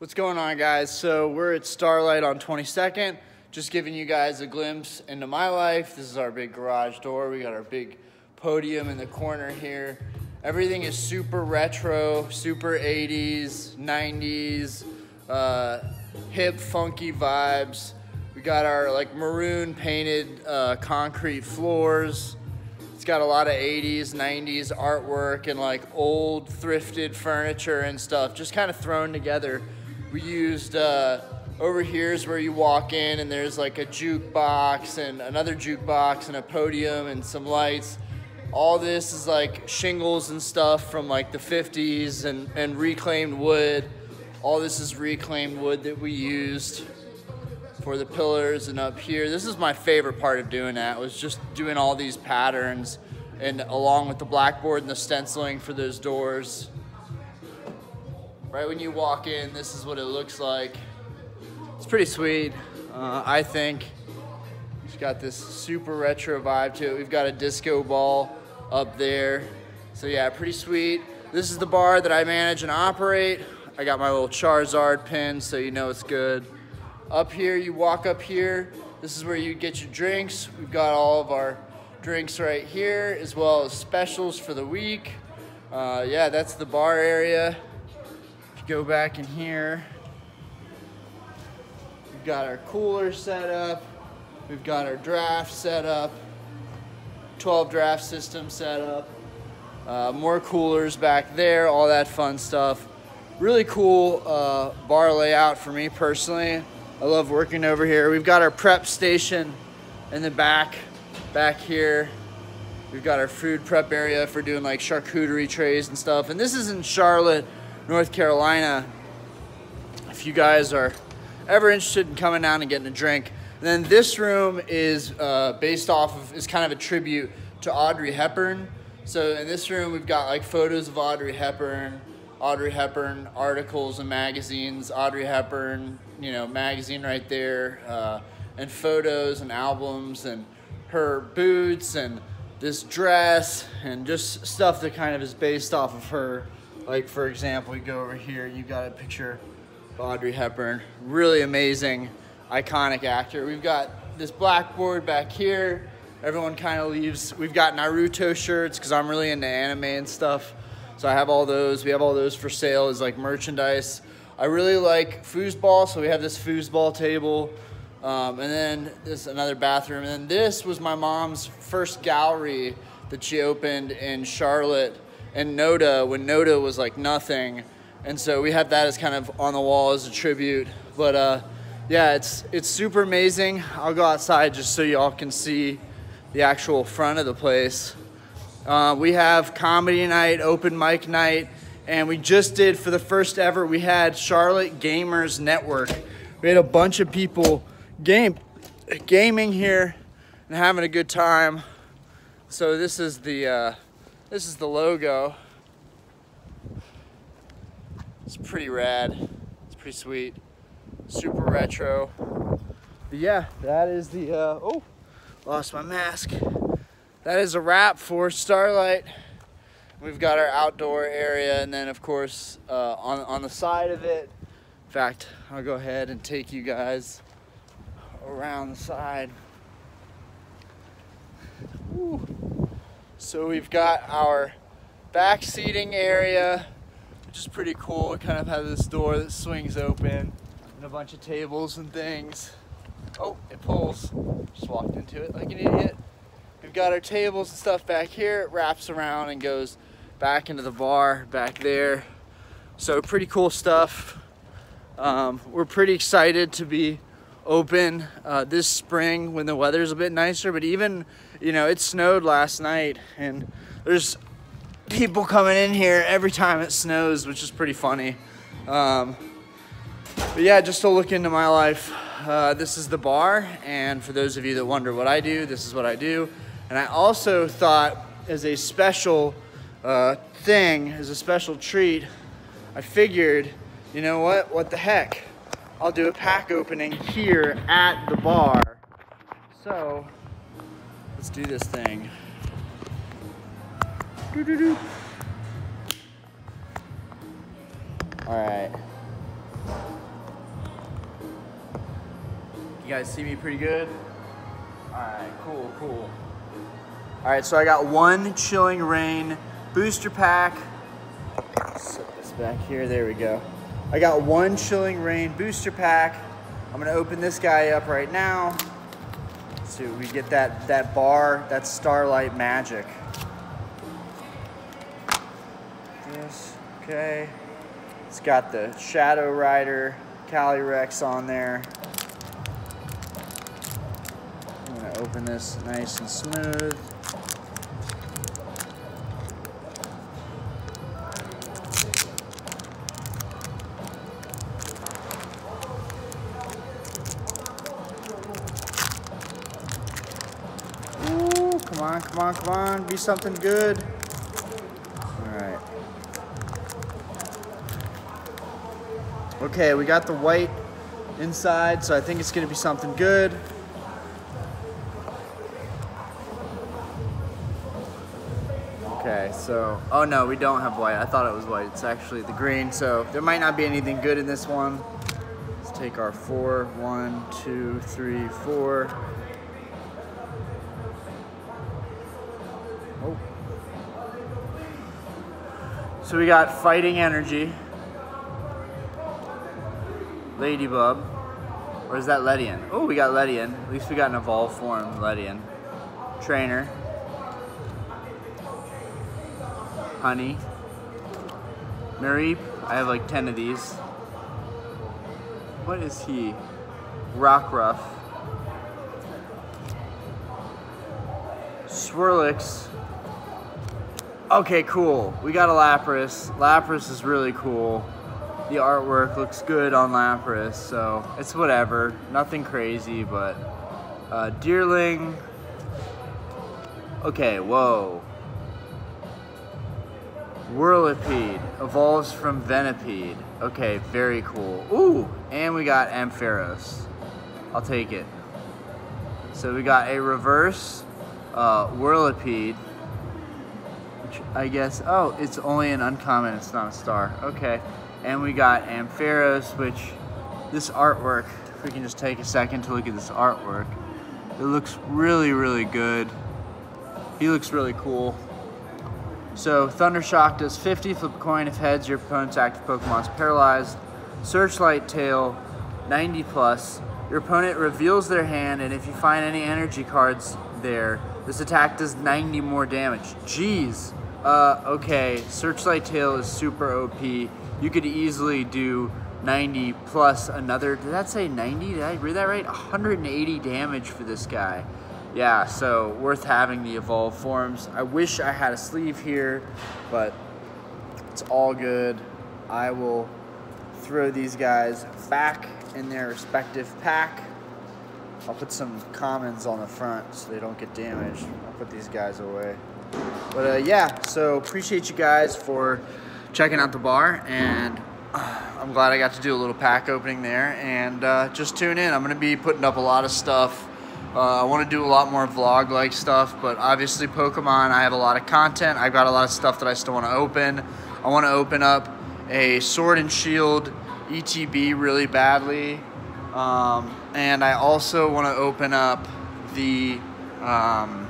What's going on, guys? So we're at Starlight on 22nd. Just giving you guys a glimpse into my life. This is our big garage door. We got our big podium in the corner here. Everything is super retro, super 80s, 90s, uh, hip, funky vibes. We got our like maroon painted uh, concrete floors. It's got a lot of 80s, 90s artwork and like old thrifted furniture and stuff just kind of thrown together. We used, uh, over here is where you walk in and there's like a jukebox and another jukebox and a podium and some lights. All this is like shingles and stuff from like the 50s and, and reclaimed wood. All this is reclaimed wood that we used for the pillars and up here. This is my favorite part of doing that was just doing all these patterns and along with the blackboard and the stenciling for those doors. Right when you walk in, this is what it looks like. It's pretty sweet, uh, I think. It's got this super retro vibe to it. We've got a disco ball up there. So yeah, pretty sweet. This is the bar that I manage and operate. I got my little Charizard pin so you know it's good. Up here, you walk up here. This is where you get your drinks. We've got all of our drinks right here, as well as specials for the week. Uh, yeah, that's the bar area. Go back in here, we've got our cooler set up. We've got our draft set up. 12 draft system set up. Uh, more coolers back there, all that fun stuff. Really cool uh, bar layout for me personally. I love working over here. We've got our prep station in the back, back here. We've got our food prep area for doing like charcuterie trays and stuff. And this is in Charlotte, North Carolina. If you guys are ever interested in coming down and getting a drink. And then this room is uh, based off of, is kind of a tribute to Audrey Hepburn. So in this room, we've got like photos of Audrey Hepburn, Audrey Hepburn articles and magazines, Audrey Hepburn, you know, magazine right there, uh, and photos and albums and her boots and this dress and just stuff that kind of is based off of her. Like for example, you go over here, you got a picture of Audrey Hepburn, really amazing, iconic actor. We've got this blackboard back here. Everyone kind of leaves. We've got Naruto shirts because I'm really into anime and stuff. So I have all those. We have all those for sale as like merchandise. I really like foosball, so we have this foosball table. Um, and then this another bathroom. And then this was my mom's first gallery that she opened in Charlotte and Noda when Noda was like nothing. And so we have that as kind of on the wall as a tribute. But uh, yeah, it's it's super amazing. I'll go outside just so y'all can see the actual front of the place. Uh, we have comedy night, open mic night, and we just did for the first ever, we had Charlotte Gamers Network. We had a bunch of people game gaming here and having a good time. So this is the uh, this is the logo. It's pretty rad. It's pretty sweet. Super retro. But yeah, that is the uh, oh, lost my mask that is a wrap for Starlight. We've got our outdoor area, and then of course uh, on on the side of it. In fact, I'll go ahead and take you guys around the side. Woo. So we've got our back seating area, which is pretty cool. It kind of has this door that swings open, and a bunch of tables and things. Oh, it pulls. Just walked into it like an idiot. We've got our tables and stuff back here. It wraps around and goes back into the bar back there. So pretty cool stuff. Um, we're pretty excited to be open uh, this spring when the weather's a bit nicer. But even, you know, it snowed last night and there's people coming in here every time it snows, which is pretty funny. Um, but yeah, just to look into my life. Uh, this is the bar, and for those of you that wonder what I do, this is what I do. And I also thought, as a special uh, thing, as a special treat, I figured, you know what? What the heck? I'll do a pack opening here at the bar. So, Let's do this thing. Doo -doo -doo. All right. You guys see me pretty good? All right, cool, cool. All right, so I got one Chilling Reign booster pack. Set this back here, there we go. I got one Chilling Reign booster pack. I'm gonna open this guy up right now. We get that, that bar, that Starlight Magic. This, okay. It's got the Shadow Rider Calyrex on there. I'm gonna open this nice and smooth. On, come on, come on, be something good. All right. Okay, we got the white inside, so I think it's gonna be something good. Okay, so, oh no, we don't have white. I thought it was white. It's actually the green, so there might not be anything good in this one. Let's take our four. One, two, three, four. Oh. So we got Fighting Energy. Ladybug. Or is that Ledian? Oh, we got Ledian. At least we got an evolved form, Ledian. Trainer. Honey. Mareep. I have like 10 of these. What is he? Rockruff. Swirlix. Okay, cool. We got a Lapras. Lapras is really cool. The artwork looks good on Lapras, so it's whatever. Nothing crazy, but uh, Deerling. Okay, whoa. Whirlipede evolves from Venipede. Okay, very cool. Ooh, and we got Ampharos. I'll take it. So we got a reverse uh, Whirlipede. I guess, oh, it's only an uncommon, it's not a star. Okay. And we got Ampharos, which this artwork, if we can just take a second to look at this artwork, it looks really, really good. He looks really cool. So Thundershock does 50, flip a coin if heads, your opponent's active Pokemon is paralyzed. Searchlight Tail, 90 plus. Your opponent reveals their hand, and if you find any energy cards there, this attack does 90 more damage. Jeez. Uh, okay, Searchlight Tail is super OP. You could easily do 90 plus another, did that say 90? Did I read that right? 180 damage for this guy yeah, so worth having the evolved forms. I wish I had a sleeve here, but it's all good. I will throw these guys back in their respective pack. I'll put some commons on the front so they don't get damaged. I'll put these guys away. But uh, yeah, so appreciate you guys for checking out the bar and uh, I'm glad I got to do a little pack opening there and uh, just tune in. I'm to be putting up a lot of stuff uh, I want to do a lot more vlog-like stuff, but obviously Pokemon, I have a lot of content. I've got a lot of stuff that I still want to open. I want to open up a Sword and Shield ETB really badly. Um, and I also want to open up the um,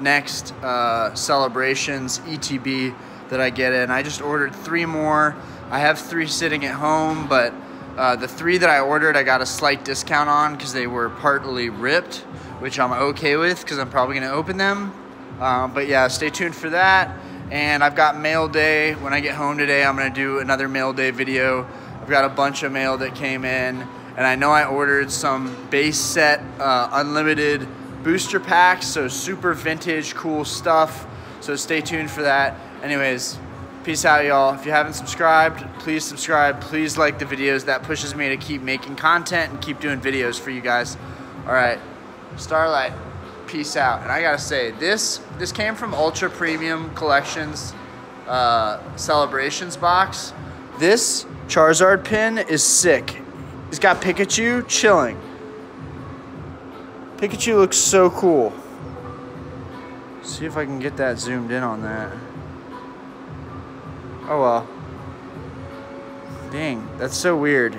next uh, Celebrations ETB that I get in. I just ordered three more. I have three sitting at home, but uh, the three that I ordered, I got a slight discount on because they were partly ripped, which I'm okay with because I'm probably going to open them. Um, but yeah, stay tuned for that. And I've got mail day. When I get home today, I'm going to do another mail day video. I've got a bunch of mail that came in. And I know I ordered some base set uh, unlimited booster packs, so super vintage, cool stuff. So stay tuned for that. Anyways, Peace out, y'all. If you haven't subscribed, please subscribe. Please like the videos. That pushes me to keep making content and keep doing videos for you guys. All right, Starlight, peace out. And I gotta say, this this came from Ultra Premium Collections uh, Celebrations box. This Charizard pin is sick. It's got Pikachu chilling. Pikachu looks so cool. See if I can get that zoomed in on that. Oh well. Dang, that's so weird.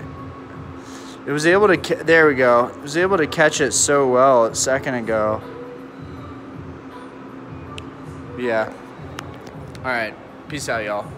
It was able to, there we go. It was able to catch it so well a second ago. Yeah. All right. Peace out, y'all.